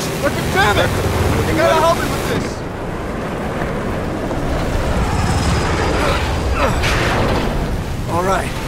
is. Look at it. You gotta help him with this. All right.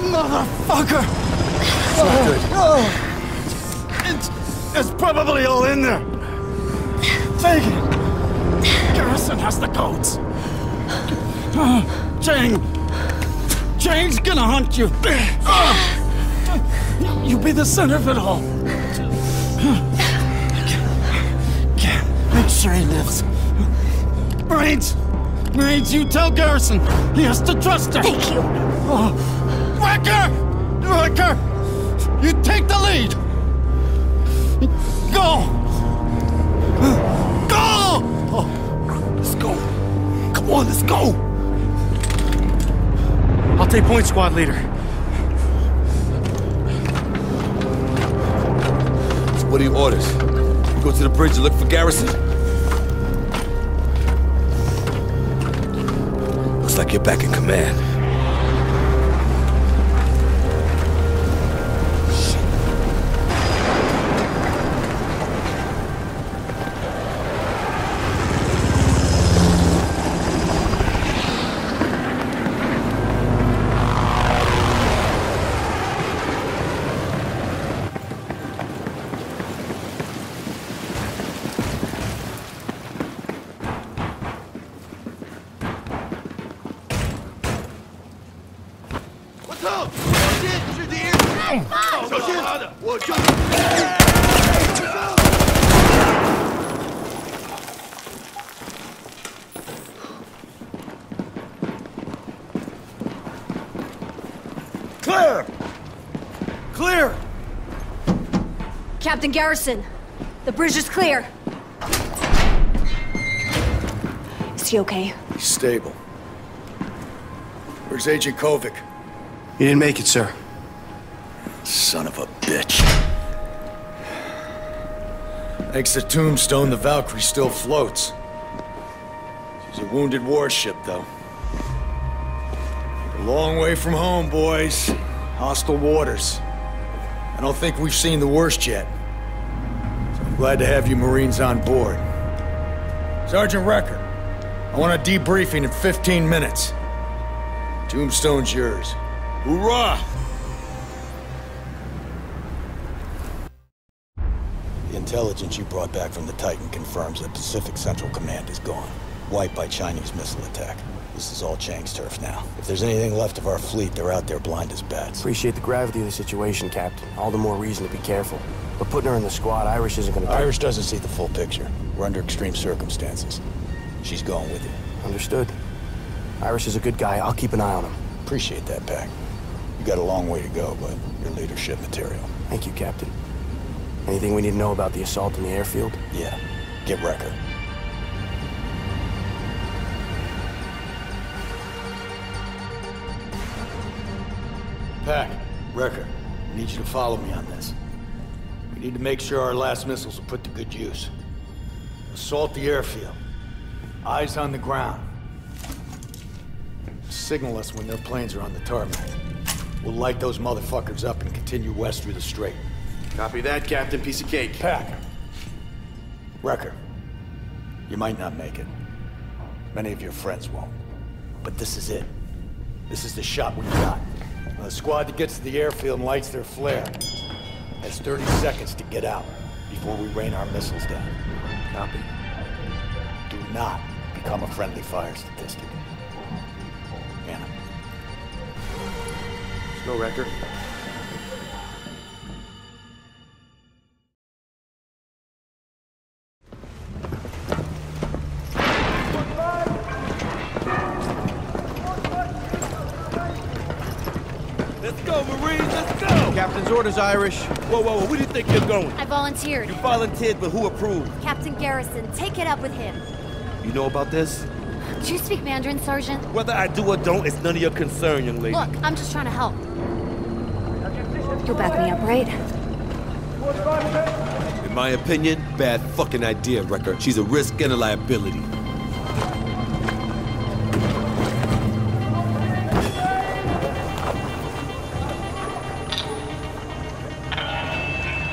Motherfucker! It's, it's probably all in there. Take it. Garrison has the codes. Uh, Chang. Chang's gonna hunt you. Uh, You be the center of it all. Make sure he lives. Brains! Brains, you tell Garrison. He has to trust her. Thank you. Oh. Recker! Recker! You take the lead! Go! Go! Oh, let's go. Come on, let's go! I'll take point, squad leader. So what are your orders? We go to the bridge and look for Garrison? Like you're back in command. What's up? Through the air! Fine! Clear! Clear! Captain Garrison, the bridge is clear. Is he okay? He's stable. Where's Agent Kovic? He didn't make it, sir. Son of a bitch. Thanks to Tombstone, the Valkyrie still floats. She's a wounded warship, though. A long way from home, boys. Hostile waters. I don't think we've seen the worst yet. So I'm glad to have you Marines on board. Sergeant Recker, I want a debriefing in 15 minutes. Tombstone's yours. Hoorah! The intelligence you brought back from the Titan confirms that Pacific Central Command is gone. Wiped by Chinese missile attack. This is all Chang's turf now. If there's anything left of our fleet, they're out there blind as bats. Appreciate the gravity of the situation, Captain. All the more reason to be careful. But putting her in the squad, Irish isn't gonna... Irish doesn't see the full picture. We're under extreme circumstances. She's going with you. Understood. Irish is a good guy. I'll keep an eye on him. Appreciate that, Pac. You got a long way to go, but you're leadership material. Thank you, Captain. Anything we need to know about the assault in the airfield? Yeah, get Recker. Pac, Recker, I need you to follow me on this. We need to make sure our last missiles are put to good use. Assault the airfield. Eyes on the ground. Signal us when their planes are on the tarmac. We'll light those motherfuckers up and continue west through the strait. Copy that, Captain. Piece of cake. Pac. Recker. You might not make it. Many of your friends won't. But this is it. This is the shot we got. The squad that gets to the airfield and lights their flare has 30 seconds to get out before we rain our missiles down. Copy. Do not become a friendly fire statistic. Go, Recker. Let's go, Marines, let's go! Captain's orders, Irish. Whoa, whoa, whoa, where do you think you're going? I volunteered. You volunteered, but who approved? Captain Garrison, take it up with him. You know about this? Do you speak Mandarin, Sergeant? Whether I do or don't, it's none of your concern, young lady. Look, I'm just trying to help. You'll back me up, right? In my opinion, bad fucking idea, Recker. She's a risk and a liability.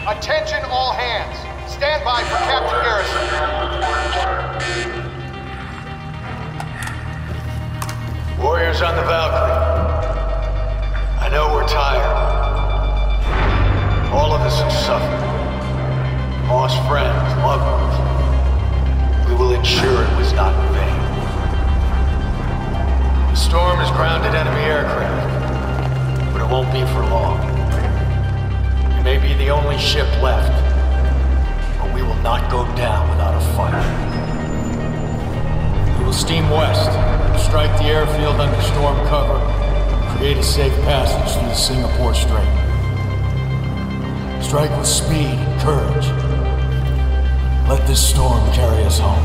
Attention all hands. Stand by for Captain Garrison. Warriors on the Valkyrie. I know we're tired. Lost friends, loved ones. We will ensure it was not in vain. The storm has grounded enemy aircraft, but it won't be for long. We may be the only ship left, but we will not go down without a fight. We will steam west, strike the airfield under storm cover, create a safe passage through the Singapore Strait. Strike with speed and courage. Let this storm carry us home.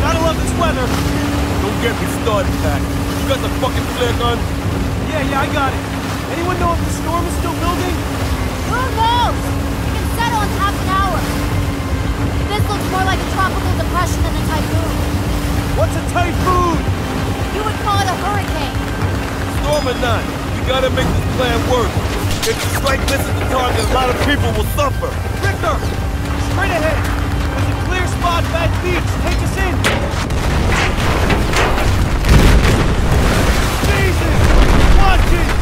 Gotta love this weather. Don't get me started, Pac. You got the fucking flare gun? Yeah, yeah, I got it. Anyone know if the storm is still building? Who knows? We can settle in half an hour. This looks more like a tropical depression than a typhoon. What's a typhoon? You would call it a hurricane. Storm or not, we gotta make this plan work. If the strike misses the target, a lot of people will suffer. Richter! Straight ahead! There's a clear spot back beach. Take us in! Jesus! It!